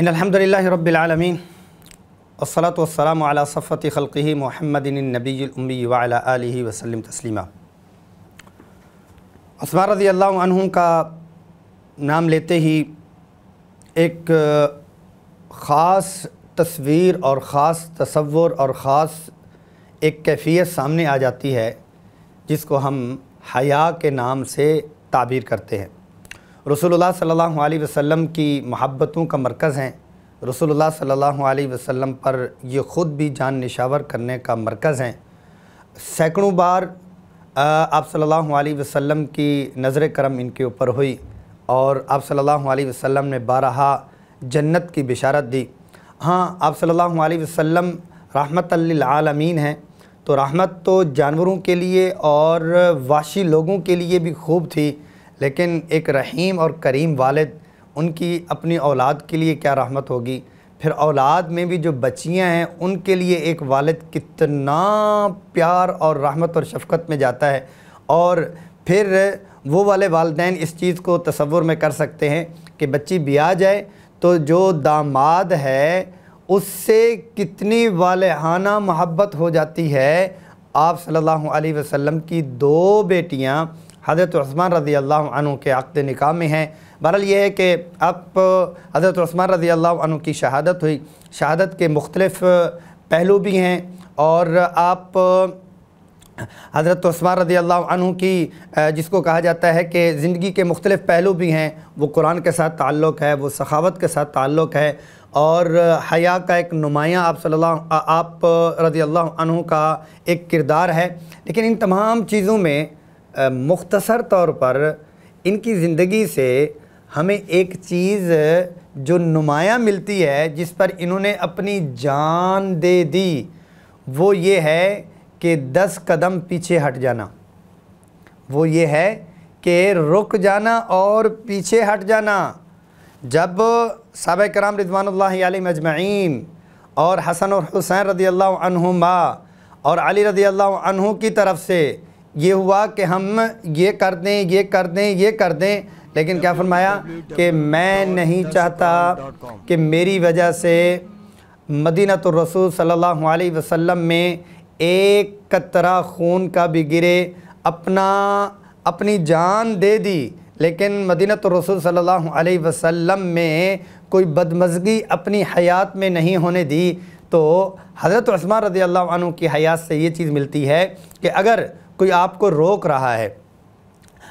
इन अलहमदिल्ला रबालमीन असलात वसलाम सफ़त ख़ल़ी महमदिनबीउमी वाली वसलम तस्लिमा असमा रज़ी अल्लाह का नाम लेते ही एक ख़ास तस्वीर और ख़ास तस्वुर और ख़ास एक कैफियत सामने आ जाती है जिसको हम हया के नाम से ताबीर करते हैं रसोल्ला सल्ला वसम की महब्बतों का मरकज़ हैं। रसोल्ला सल्ला वसम पर ये ख़ुद भी जान निशावर करने का मरकज़ हैं। सैकड़ों बार आप सल्ला वसम की नज़र करम इनके ऊपर हुई और आप सल्ला वसम ने बारहा जन्नत की बिशारत दी। हाँ आप सल्ला वसम रहमत आलमीन हैं। तो रहमत तो जानवरों के लिए और वाशी लोगों के लिए भी खूब थी। लेकिन एक रहीम और करीम वालद, उनकी अपनी औलाद के लिए क्या रहमत होगी? फिर औलाद में भी जो बच्चियाँ हैं, उनके लिए एक वालद कितना प्यार और रहमत और शफकत में जाता है। और फिर वो वाले वालदे इस चीज़ को तस्वुर में कर सकते हैं कि बच्ची ब्याह जाए तो जो दामाद है, उससे कितनी वालहाना मोहब्बत हो जाती है? आप सल्लल्लाहु अलैहि वसल्लम की दो बेटियाँ हज़रत उस्मान रज़ी अल्लाह अनु के अक्द निकाह में हैं। बहरल ये है कि अब हज़रत उस्मान रज़ी अल्लाह अनु की शहादत हुई। शहादत के मुख्तलफ़ पहलू भी हैं और आप हज़रत उस्मान रज़ी अल्लाह की जिसको कहा जाता है कि ज़िंदगी के मुख्तलिफ़ पहलू भी हैं, वो कुरान के साथ ताल्लुक़ है, वो सखावत के साथ ताल्लुक़ है और हया का एक नुमाया आप सल्ला आप रज़ी अल्लाह का एक किरदार है। लेकिन इन तमाम चीज़ों में मुख्तसर तौर पर इनकी ज़िंदगी से हमें एक चीज़ जो नुमाया मिलती है, जिस पर इन्होंने अपनी जान दे दी, वो ये है कि दस कदम पीछे हट जाना। वो ये है कि रुक जाना और पीछे हट जाना। जब साब कराम रिजवान मजमैन और हसन और हुसैन रदी अल्लाह और अली रदी अल्लाह की तरफ़ से ये हुआ कि हम ये कर दें, ये कर दें, ये कर दें। लेकिन क्या फरमाया कि मैं नहीं चाहता कि मेरी वजह से मदीना तो रसूल सल्लल्लाहु अलैहि वसल्लम में एक कतरा खून का भी गिरे, अपना, अपनी जान दे दी। लेकिन मदीना तो रसूल सल्लल्लाहु अलैहि वसल्लम में कोई बदमजगी अपनी हयात में नहीं होने दी। तो हज़रत उस्मान रज़ी अल्लाह की हयात से ये चीज़ मिलती है कि अगर कोई आपको रोक रहा है।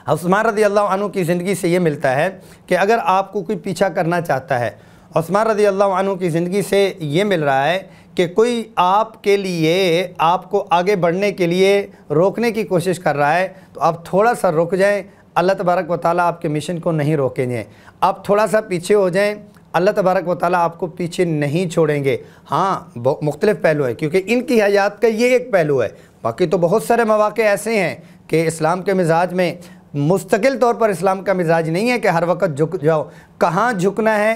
उस्मान रदी अल्लाह अनु की ज़िंदगी से ये मिलता है कि अगर आपको कोई पीछा करना चाहता है, उस्मान रदी अल्लाह अनु की ज़िंदगी से ये मिल रहा है कि कोई आपके लिए, आपको आगे बढ़ने के लिए रोकने की कोशिश कर रहा है तो आप थोड़ा सा रुक जाएँ। अल्लाह तबारक व ताली आपके मिशन को नहीं रोकेंगे। आप थोड़ा सा पीछे हो जाएँ, अल्लाह तबारक व ताली आपको पीछे नहीं छोड़ेंगे। हाँ मुख्तलिफ़ पहलू है, क्योंकि इनकी हयात का ये एक पहलू है। बाकी तो बहुत सारे मौाक़े ऐसे हैं कि इस्लाम के मिजाज में मुस्तकिल तौर पर इस्लाम का मिजाज नहीं है कि हर वक्त झुक जाओ। कहाँ झुकना है,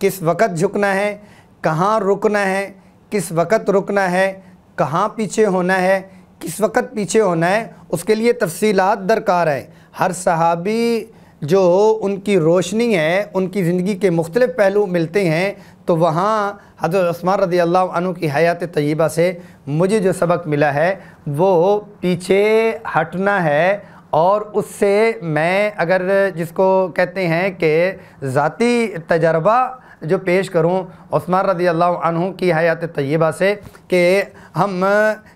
किस वक़्त झुकना है, कहाँ रुकना है, किस वक़्त रुकना है, कहाँ पीछे होना है, किस वक़्त पीछे होना है, उसके लिए तफसीलत दरकार है। हर सहाबी जो उनकी रोशनी है, उनकी ज़िंदगी के मुख्तलिफ़ पहलू मिलते हैं तो वहाँ हज़रत अस्मान रदी अल्लाह की हयात तय्यबा से मुझे जो सबक मिला है, वो पीछे हटना है और उससे मैं अगर जिसको कहते हैं कि ज़ाती तजर्बा जो पेश करूँ, उस्मान रदी अल्लाह की हयात तय्यबा से कि हम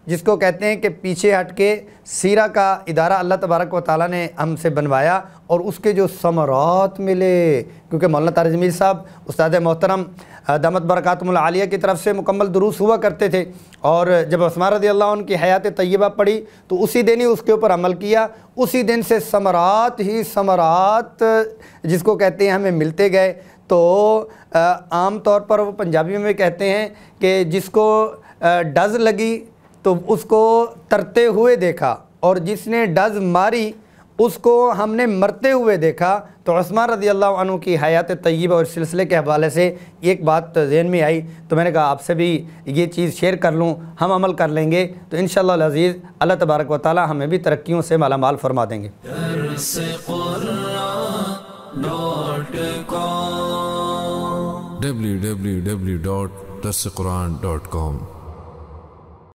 जिसको कहते हैं कि पीछे हट के सीरा का इदारा अल्लाह तबारक व ताली ने हमसे बनवाया और उसके जो समरात मिले, क्योंकि मौलाना तार जमील साहब, उस्ताद मोहतरम दामत बरकतमालिया की तरफ़ से मुकम्मल दुरुस हुआ करते थे। और जब असमार रज़ील्ला अल्लाह उनकी हयात तय्यबा पढ़ी तो उसी दिन ही उसके ऊपर अमल किया। उसी दिन से समरात ही समरात, जिसको कहते हैं, हमें मिलते गए। तो आम तौर पर वो पंजाबी में कहते हैं कि जिसको डज लगी तो उसको तरते हुए देखा। और जिसने डज मारी उसको हमने मरते हुए देखा। तो उस्मान रज़ी अल्लाह की हयात तय्यब और सिलसिले के हवाले से एक बात जहन में आई। तो मैंने कहा, आपसे भी ये चीज़ शेयर कर लूँ, हम अमल कर लेंगे। तो इन शज़ीज़ अल्लाह तबारक व ताली हमें भी तरक्कीों से माला माल फरमा देंगे। www.dasquran.com